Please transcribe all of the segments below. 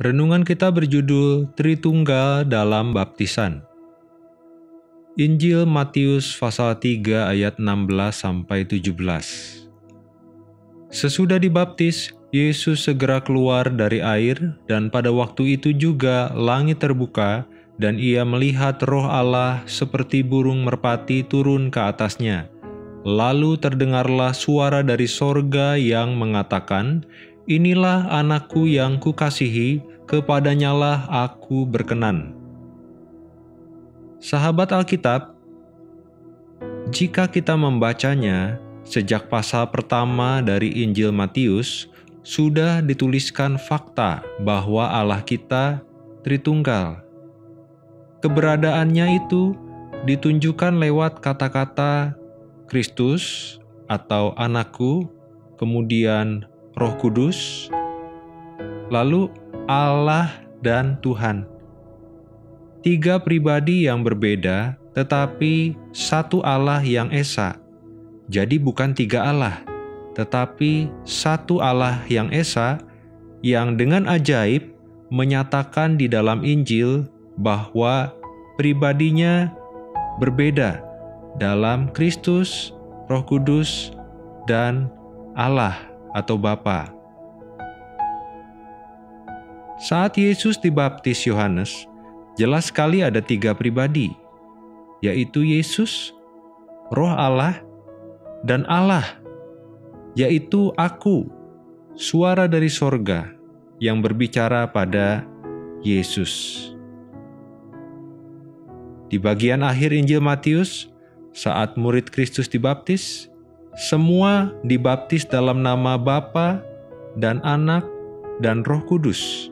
Renungan kita berjudul Tritunggal dalam Baptisan. Injil Matius pasal 3 ayat 16 sampai 17. Sesudah dibaptis, Yesus segera keluar dari air dan pada waktu itu juga langit terbuka dan ia melihat roh Allah seperti burung merpati turun ke atasnya. Lalu terdengarlah suara dari sorga yang mengatakan, Inilah anakku yang kukasihi, kepadanyalah aku berkenan. Sahabat Alkitab, jika kita membacanya sejak pasal pertama dari Injil Matius, sudah dituliskan fakta bahwa Allah kita Tritunggal. Keberadaannya itu ditunjukkan lewat kata-kata Kristus atau anakku, kemudian Roh Kudus, lalu Allah dan Tuhan. Tiga pribadi yang berbeda, tetapi satu Allah yang esa. Jadi, bukan tiga Allah, tetapi satu Allah yang esa, yang dengan ajaib menyatakan di dalam Injil bahwa pribadinya berbeda dalam Kristus, Roh Kudus, dan Allah atau Bapa. Saat Yesus dibaptis Yohanes, jelas sekali ada tiga pribadi, yaitu Yesus, Roh Allah, dan Allah, yaitu Aku, suara dari sorga yang berbicara pada Yesus. Di bagian akhir Injil Matius, saat murid Kristus dibaptis, semua dibaptis dalam nama Bapa dan Anak dan Roh Kudus.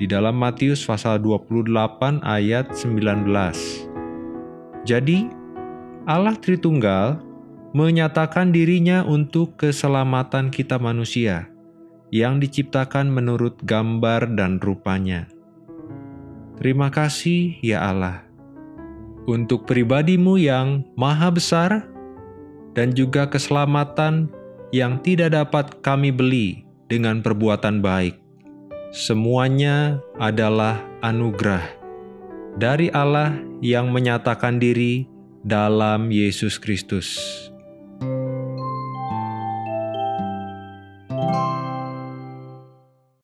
Di dalam Matius pasal 28 ayat 19. Jadi, Allah Tritunggal menyatakan dirinya untuk keselamatan kita manusia yang diciptakan menurut gambar dan rupanya. Terima kasih ya Allah untuk pribadimu yang maha besar dan juga keselamatan yang tidak dapat kami beli dengan perbuatan baik. Semuanya adalah anugerah dari Allah yang menyatakan diri dalam Yesus Kristus.